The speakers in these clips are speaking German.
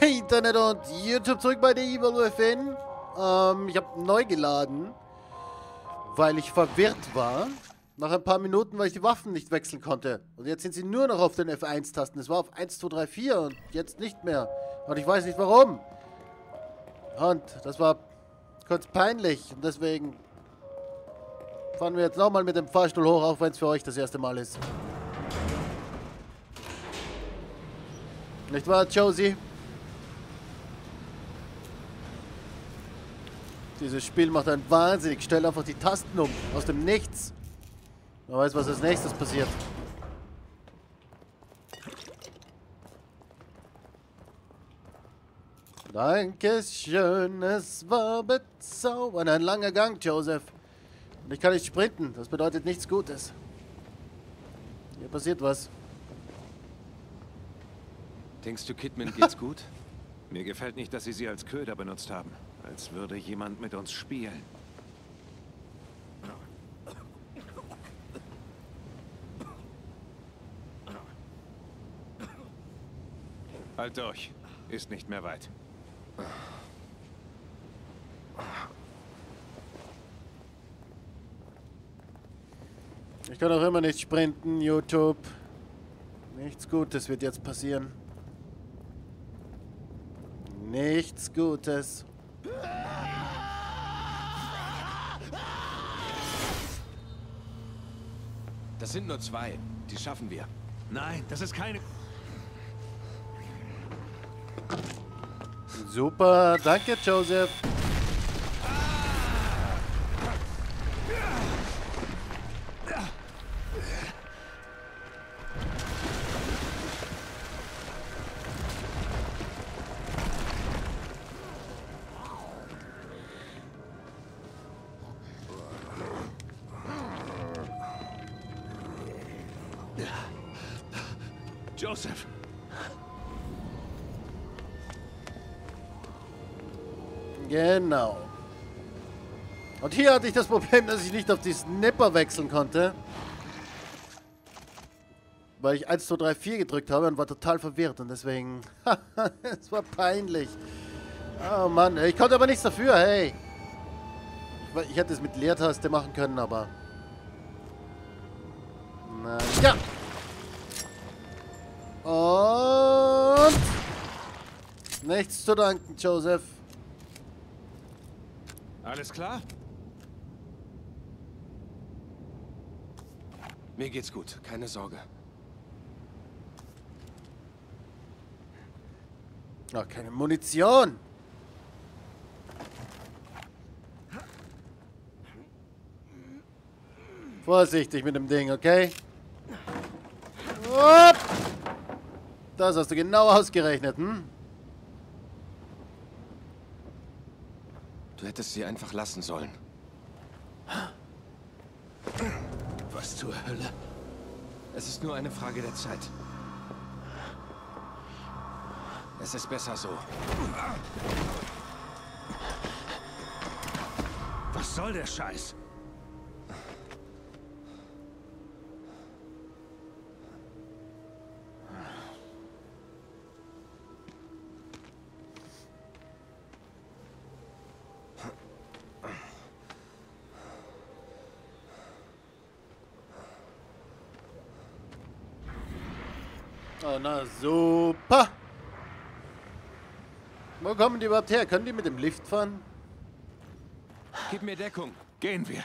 Hey Internet und YouTube zurück bei der Evil Within. Ähm, ich habe neu geladen, weil ich verwirrt war. Nach ein paar Minuten, weil ich die Waffen nicht wechseln konnte. Und jetzt sind sie nur noch auf den F1-Tasten. Es war auf 1, 2, 3, 4 und jetzt nicht mehr. Und ich weiß nicht warum. Und das war kurz peinlich. Und deswegen fahren wir jetzt nochmal mit dem Fahrstuhl hoch, auch wenn es für euch das erste Mal ist. Nicht wahr, Josie? Dieses Spiel macht einen wahnsinnig. Stell einfach die Tasten um. Aus dem Nichts. Man weiß, was als nächstes passiert. Dankeschön, es war bezaubernd. Ein langer Gang, Joseph. Und ich kann nicht sprinten. Das bedeutet nichts Gutes. Hier passiert was. Denkst du, Kidman geht's gut? Mir gefällt nicht, dass sie sie als Köder benutzt haben. Als würde jemand mit uns spielen. Halt durch. Ist nicht mehr weit. Ich kann auch immer nicht sprinten, YouTube. Nichts Gutes wird jetzt passieren. Nichts Gutes. Das sind nur zwei. Die schaffen wir. Nein, das ist keine... Super, danke Joseph. Und hier hatte ich das Problem, dass ich nicht auf die Snipper wechseln konnte. Weil ich 1, 2, 3, 4 gedrückt habe und war total verwirrt. Und deswegen... es war peinlich. Oh Mann, ich konnte aber nichts dafür, hey. Ich, ich hätte es mit Leertaste machen können, aber... Na, ja! Und... Nichts zu danken, Joseph. Alles klar? Mir geht's gut, keine Sorge. Ach, keine Munition. Vorsichtig mit dem Ding, okay? Upp. Das hast du genau ausgerechnet, hm? Du hättest sie einfach lassen sollen. Was zur Hölle? Es ist nur eine Frage der Zeit. Es ist besser so. Was soll der Scheiß? Na super. Wo kommen die überhaupt her? Können die mit dem Lift fahren? Gib mir Deckung. Gehen wir.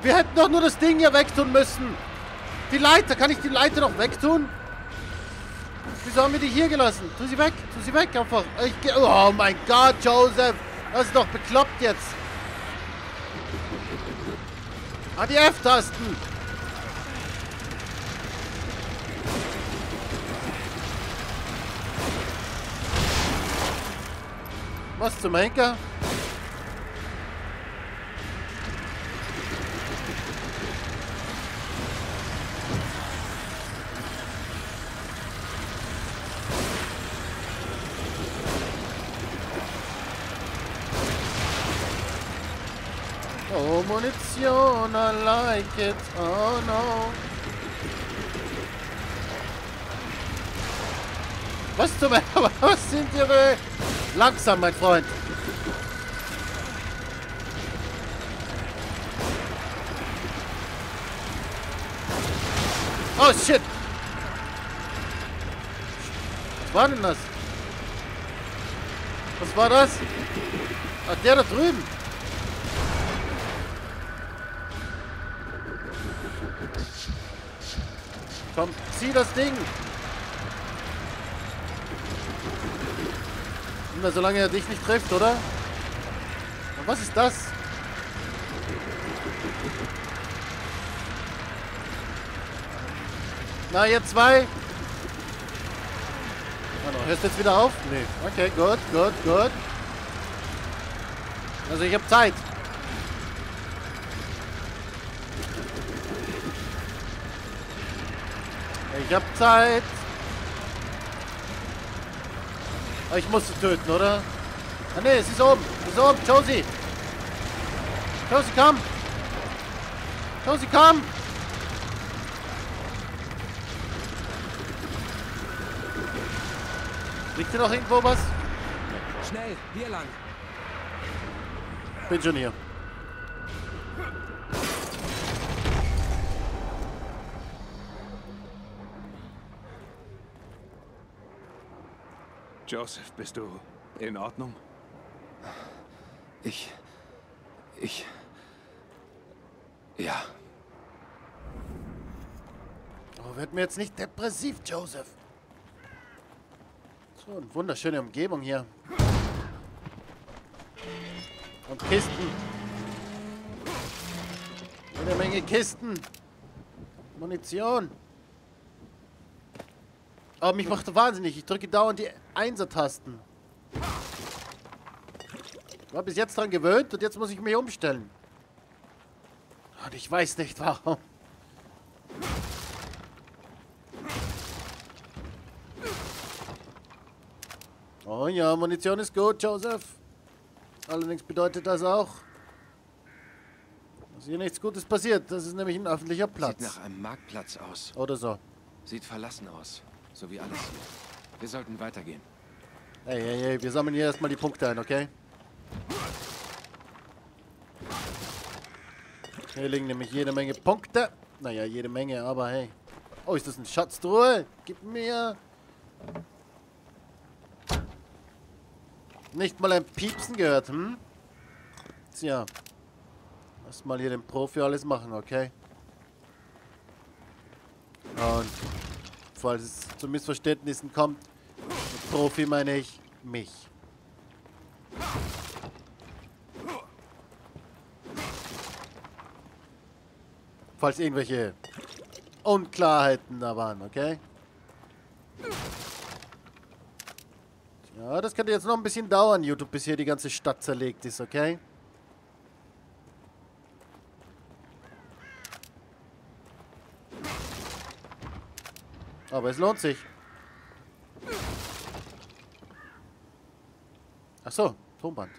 Wir hätten doch nur das Ding hier wegtun müssen. Die Leiter, kann ich die Leiter noch wegtun? Wieso haben wir die hier gelassen? Tu sie weg, tu sie weg einfach. Ich oh mein Gott, Joseph. Das ist doch bekloppt jetzt. Ah, die F-Tasten. Was zum Henker? Oh, Munition, I like it. Oh no. Was zum Was sind Ihre... Langsam, mein Freund. Oh, shit. Was war denn das? Was war das? Ach, der da drüben. Komm, zieh das Ding. Na, solange er dich nicht trifft, oder? Und was ist das? Na, ihr zwei. Oh, hörst du jetzt wieder auf? Nee. Okay, gut, gut, gut. Also ich habe Zeit. Ich habe Zeit. Aber ich muss sie töten, oder? Ah ne, sie ist oben. Sie ist oben. Josie. Josie, komm. Josie, komm. Liegt hier noch irgendwo was? Schnell, hier lang. Bin schon hier. Joseph, bist du in Ordnung? Ich... Ich... Ja. Oh, wird mir jetzt nicht depressiv, Joseph. So, eine wunderschöne Umgebung hier. Und Kisten. Jede Menge Kisten. Munition. Aber mich macht wahnsinnig. Ich drücke dauernd die Einser-Tasten. Ich war bis jetzt dran gewöhnt und jetzt muss ich mich umstellen. Und ich weiß nicht warum. Oh ja, Munition ist gut, Joseph. Allerdings bedeutet das auch, dass hier nichts Gutes passiert. Das ist nämlich ein öffentlicher Platz. Sieht nach einem Marktplatz aus. Oder so. Sieht verlassen aus. So wie alles hier. Wir sollten weitergehen. Hey, hey, hey, wir sammeln hier erstmal die Punkte ein, okay? Hier liegen nämlich jede Menge Punkte. Naja, jede Menge, aber hey. Oh, ist das ein Schatztruhe? Gib mir. Nicht mal ein Piepsen gehört, hm? Tja. Lass mal hier den Profi alles machen, okay? Und falls es zu Missverständnissen kommt, mit Profi meine ich mich. Falls irgendwelche Unklarheiten da waren, okay? Ja, das könnte jetzt noch ein bisschen dauern, YouTube, bis hier die ganze Stadt zerlegt ist, okay? Aber es lohnt sich. Ach so, Tonband.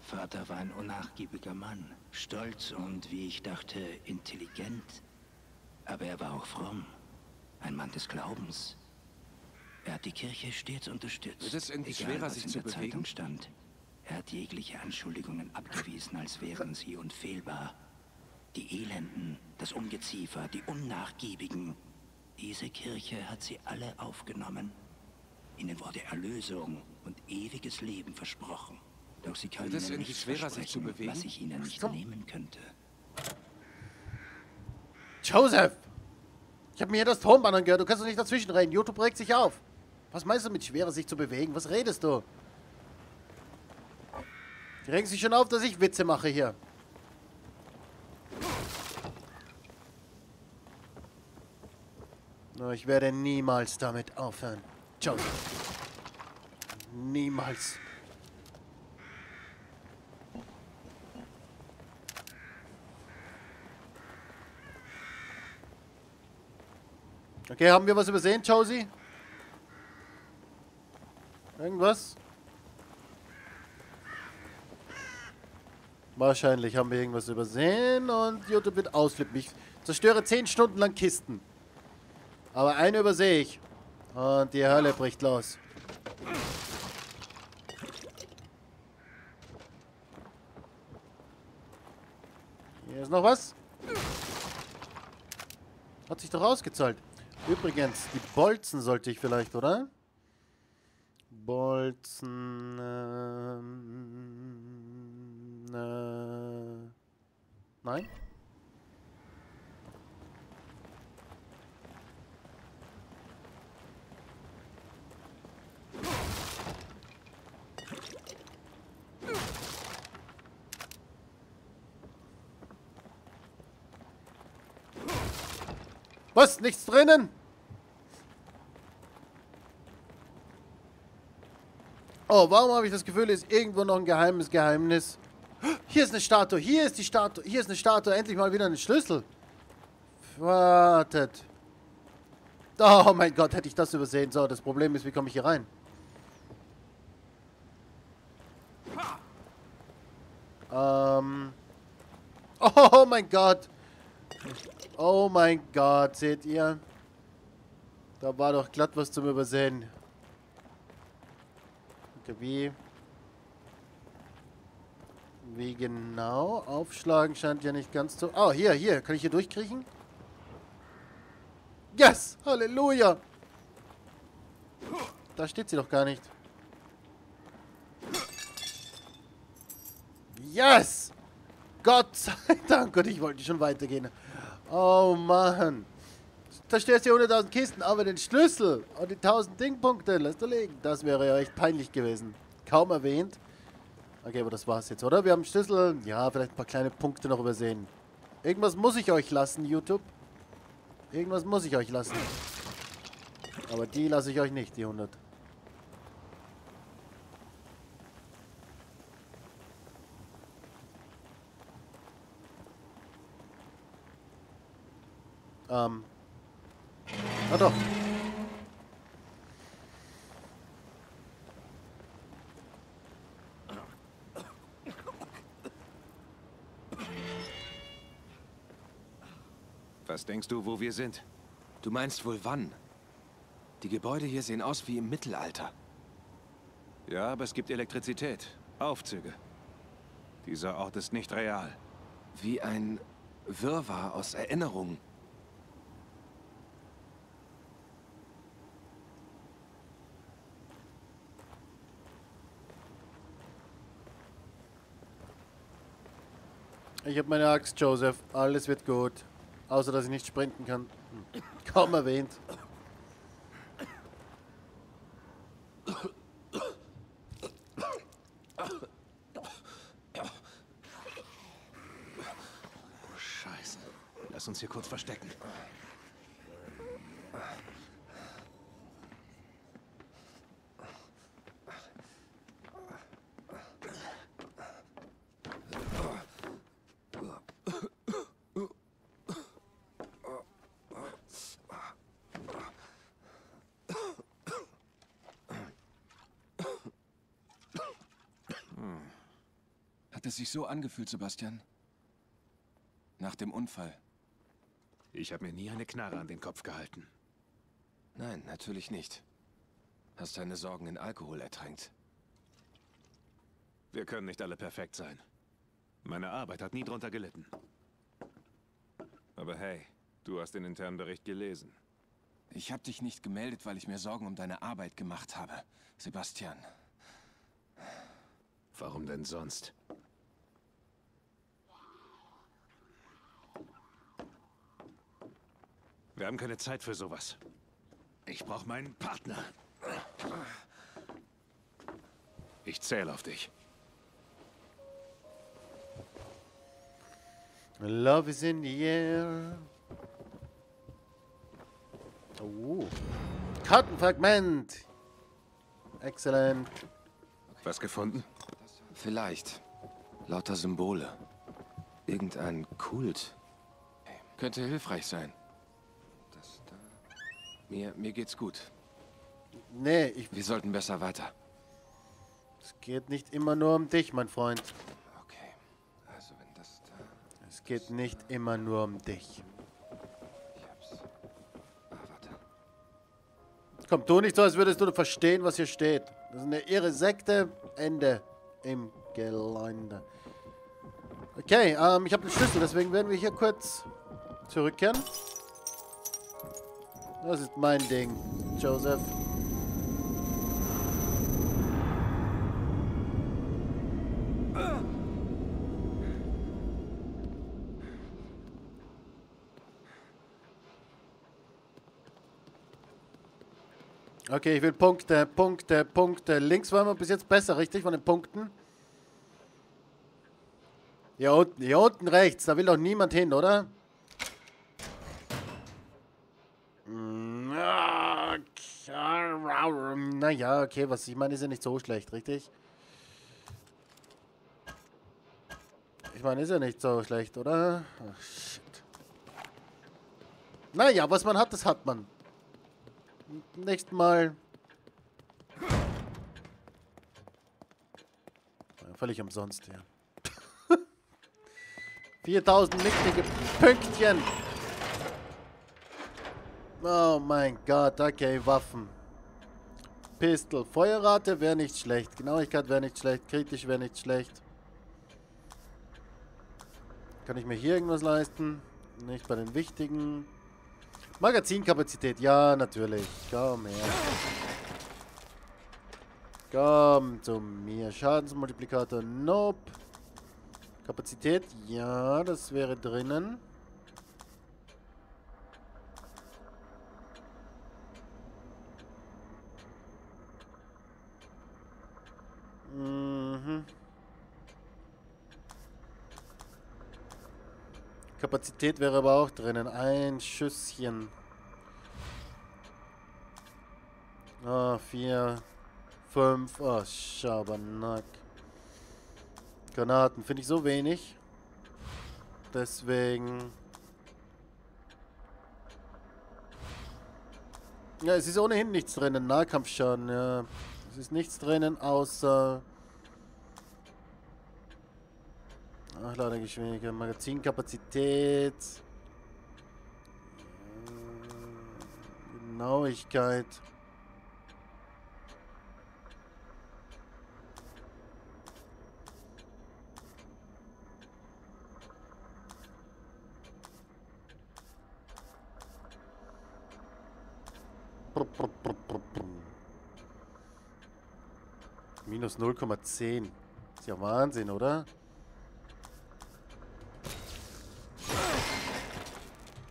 Vater war ein unnachgiebiger Mann, stolz und, wie ich dachte, intelligent. Aber er war auch fromm, ein Mann des Glaubens. Er hat die Kirche stets unterstützt. Wird es irgendwie egal, schwerer, was sich in zu der bewegen? Zeitung stand. Er hat jegliche Anschuldigungen abgewiesen, als wären sie unfehlbar. Die Elenden, das Ungeziefer, die Unnachgiebigen. Diese Kirche hat sie alle aufgenommen. Ihnen wurde Erlösung und ewiges Leben versprochen. Doch sie können es nichts schwerer, sich zu versprechen, bewegen? was ich ihnen nicht komm. nehmen könnte. Joseph! Ich habe mir hier das Tonband angehört. Du kannst doch nicht dazwischen reden. YouTube regt sich auf. Was meinst du mit schwerer, sich zu bewegen? Was redest du? Die regen sich schon auf, dass ich Witze mache hier. Nur ich werde niemals damit aufhören. Joseph. Niemals. Okay, haben wir was übersehen, Josie? Irgendwas? Wahrscheinlich haben wir irgendwas übersehen und YouTube wird ausflippen. Ich zerstöre 10 Stunden lang Kisten. Aber eine übersehe ich. Und die Hölle bricht los. Hier ist noch was. Hat sich doch ausgezahlt. Übrigens, die Bolzen sollte ich vielleicht, oder? Bolzen. Ähm, äh, nein? Was? Nichts drinnen? Oh, warum habe ich das Gefühl, ist irgendwo noch ein geheimes Geheimnis? Hier ist eine Statue, hier ist die Statue, hier ist eine Statue, endlich mal wieder ein Schlüssel. Wartet. Oh mein Gott, hätte ich das übersehen. So, das Problem ist, wie komme ich hier rein? Ähm. Oh mein Gott. Oh mein Gott, seht ihr? Da war doch glatt was zum Übersehen. Okay, wie? Wie genau? Aufschlagen scheint ja nicht ganz zu... Oh, hier, hier. Kann ich hier durchkriechen? Yes! Halleluja! Da steht sie doch gar nicht. Yes! Gott sei Dank! Und ich wollte schon weitergehen. Oh Mann. Zerstörst die 100.000 Kisten, aber den Schlüssel und die 1000 Dingpunkte lässt du liegen. Das wäre ja echt peinlich gewesen. Kaum erwähnt. Okay, aber das war's jetzt, oder? Wir haben Schlüssel. Ja, vielleicht ein paar kleine Punkte noch übersehen. Irgendwas muss ich euch lassen, YouTube. Irgendwas muss ich euch lassen. Aber die lasse ich euch nicht, die 100. Ähm. Ah doch. Was denkst du, wo wir sind? Du meinst wohl wann? Die Gebäude hier sehen aus wie im Mittelalter. Ja, aber es gibt Elektrizität. Aufzüge. Dieser Ort ist nicht real. Wie ein Wirrwarr aus Erinnerungen. Ich habe meine Axt, Joseph. Alles wird gut. Außer, dass ich nicht sprinten kann. Hm. Kaum erwähnt. Scheiße. Lass uns hier kurz verstecken. Hat es sich so angefühlt, Sebastian? Nach dem Unfall? Ich habe mir nie eine Knarre an den Kopf gehalten. Nein, natürlich nicht. Hast deine Sorgen in Alkohol ertränkt. Wir können nicht alle perfekt sein. Meine Arbeit hat nie drunter gelitten. Aber hey, du hast den internen Bericht gelesen. Ich habe dich nicht gemeldet, weil ich mir Sorgen um deine Arbeit gemacht habe, Sebastian. Warum denn sonst? Wir haben keine Zeit für sowas. Ich brauche meinen Partner. Ich zähle auf dich. Love is in the air. Oh. Kartenfragment. Excellent. Was gefunden? Vielleicht. Lauter Symbole. Irgendein Kult. Könnte hilfreich sein. Mir, mir geht's gut. Nee, ich, Wir sollten besser weiter. es geht nicht immer nur um dich, mein Freund. Okay. Also wenn das da. Es geht nicht immer nur um dich. Ich hab's. Ah, warte. Komm, tu nicht so, als würdest du verstehen, was hier steht. Das ist eine irre Sekte. Ende im Gelände. Okay, ähm, ich habe den Schlüssel, deswegen werden wir hier kurz zurückkehren. Das ist mein Ding, Joseph. Okay, ich will Punkte, Punkte, Punkte. Links waren wir bis jetzt besser, richtig, von den Punkten? Hier unten, hier unten rechts. Da will doch niemand hin, oder? Naja, okay, was ich meine, ist ja nicht so schlecht, richtig? Ich meine, ist ja nicht so schlecht, oder? Ach, shit. Naja, was man hat, das hat man nächsten Mal. Völlig umsonst, ja. 4000 micklige Pünktchen. Oh mein Gott, okay, Waffen. Pistol. Feuerrate wäre nicht schlecht. Genauigkeit wäre nicht schlecht. Kritisch wäre nicht schlecht. Kann ich mir hier irgendwas leisten? Nicht bei den wichtigen. Magazinkapazität, ja, natürlich. Komm her. Komm zu mir. Schadensmultiplikator, nope. Kapazität, ja, das wäre drinnen. Kapazität wäre aber auch drinnen. Ein Schüsschen. Ah, vier, fünf. Oh, Schabernack. Granaten finde ich so wenig. Deswegen... Ja, es ist ohnehin nichts drinnen. Nahkampfschaden, ja. Es ist nichts drinnen, außer... Nachladegeschwindigkeit, Magazinkapazität. Genauigkeit. Minus 0,10. Ist ja Wahnsinn, oder?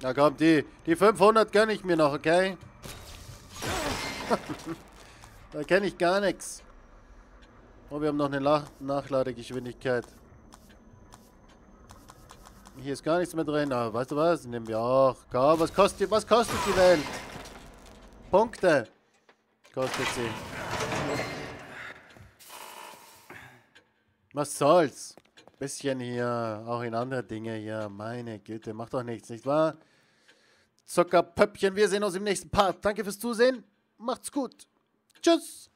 Na komm, die, die 500 gönne ich mir noch, okay? da kenne ich gar nichts. Oh, wir haben noch eine Nach Nachladegeschwindigkeit. Hier ist gar nichts mehr drin. Aber weißt du was? Nehmen wir auch. Komm, was kostet, was kostet die Welt? Punkte. Kostet sie. Was soll's? Bisschen hier, auch in andere Dinge hier. Meine Güte, macht doch nichts, nicht wahr? Zuckerpöppchen, wir sehen uns im nächsten Part. Danke fürs Zusehen. Macht's gut. Tschüss.